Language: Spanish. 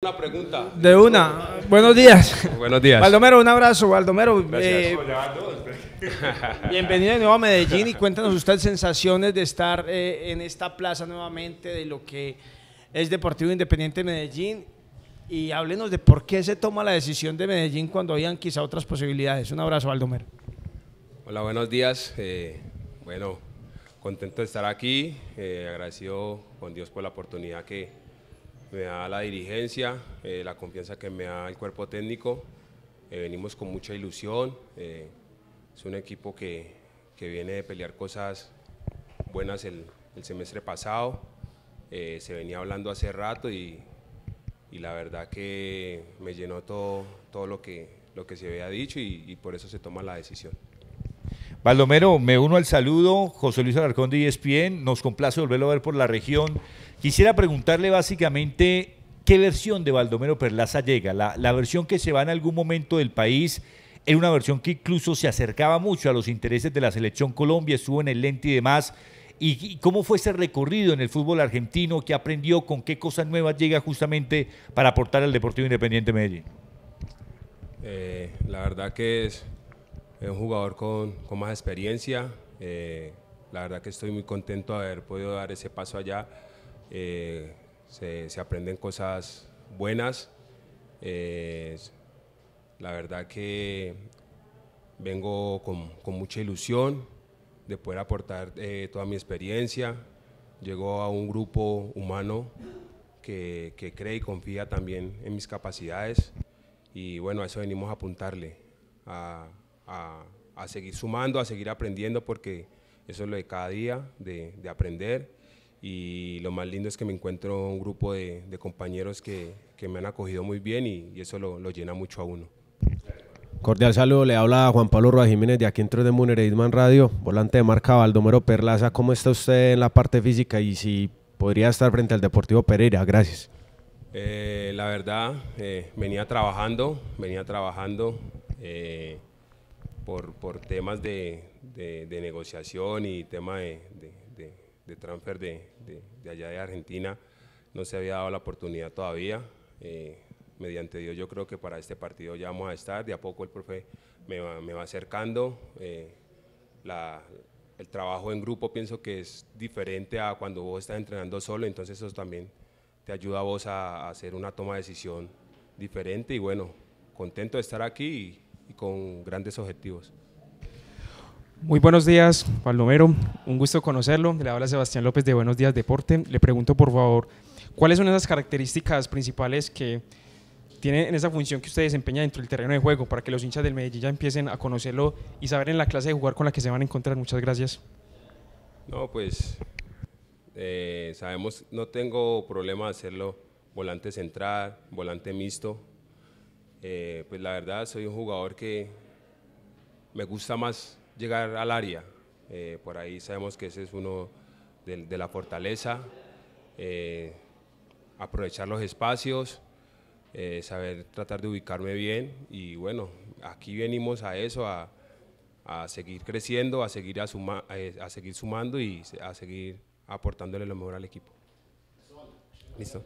Una pregunta. De una. Buenos días. Buenos días. Baldomero, un abrazo, Baldomero. Eh, bienvenido de nuevo a Medellín y cuéntanos usted sensaciones de estar eh, en esta plaza nuevamente, de lo que es Deportivo Independiente de Medellín y háblenos de por qué se toma la decisión de Medellín cuando habían quizá otras posibilidades. Un abrazo, Baldomero. Hola, buenos días. Eh, bueno, contento de estar aquí, eh, agradecido con Dios por la oportunidad que me da la dirigencia, eh, la confianza que me da el cuerpo técnico. Eh, venimos con mucha ilusión. eh, es un equipo que, que viene de pelear cosas buenas el, el semestre pasado. Se venía hablando hace rato y, y la verdad que me llenó todo, todo lo, que, lo que se había dicho y por eso se toma la decisión. Baldomero, me uno al saludo. José Luis Alarcón de ESPN, nos complace volverlo a ver por la región. Quisiera preguntarle básicamente qué versión de Baldomero Perlaza llega. La, la versión que se va en algún momento del país era una versión que incluso se acercaba mucho a los intereses de la selección Colombia, estuvo en el lente y demás. ¿Y, cómo fue ese recorrido en el fútbol argentino? ¿Qué aprendió? ¿Con qué cosas nuevas llega justamente para aportar al Deportivo Independiente Medellín? Eh, la verdad que es, es un jugador con, con más experiencia. eh, la verdad que estoy muy contento de haber podido dar ese paso allá. eh, se, se aprenden cosas buenas. eh, la verdad que vengo con, con mucha ilusión de poder aportar toda mi experiencia. Llego a un grupo humano que, que cree y confía también en mis capacidades y bueno, a eso venimos a apuntarle, a- a seguir sumando, a seguir aprendiendo porque eso es lo de cada día, de, de aprender y lo más lindo es que me encuentro un grupo de, de compañeros que, que me han acogido muy bien y, y eso lo, lo llena mucho a uno. Cordial saludo, le habla Juan Pablo Roa Jiménez de aquí en 3 de Munere Isman Radio, volante de marca Baldomero Perlaza. ¿Cómo está usted en la parte física y si podría estar frente al Deportivo Pereira? Gracias. Eh, la verdad, eh, venía trabajando, venía trabajando eh, por, por temas de, de- de negociación y tema de, de, transfer de, allá de Argentina. No se había dado la oportunidad todavía. eh, mediante Dios, yo creo que para este partido ya vamos a estar. De a poco el profe me va, me va acercando. eh, la- el trabajo en grupo pienso que es diferente a cuando vos estás entrenando solo, entonces eso también te ayuda a vos a, a hacer una toma de decisión diferente y bueno, contento de estar aquí y con grandes objetivos. Muy buenos días, Baldomero. Un gusto conocerlo. Le habla Sebastián López de Buenos Días Deporte. Le pregunto, por favor, ¿cuáles son esas características principales que tiene en esa función que usted desempeña dentro del terreno de juego para que los hinchas del Medellín ya empiecen a conocerlo y saber en la clase de jugar con la que se van a encontrar? Muchas gracias. No, pues eh, sabemos, no tengo problema de hacerlo volante central, volante mixto. Eh, pues la verdad soy un jugador que me gusta más llegar al área. Eh, por ahí sabemos que ese es uno de, la fortaleza. Eh, aprovechar los espacios, saber tratar de ubicarme bien y bueno, aquí venimos a eso, a, seguir creciendo, a seguir, a, suma- a seguir sumando y a seguir aportándole lo mejor al equipo. ¿Listo?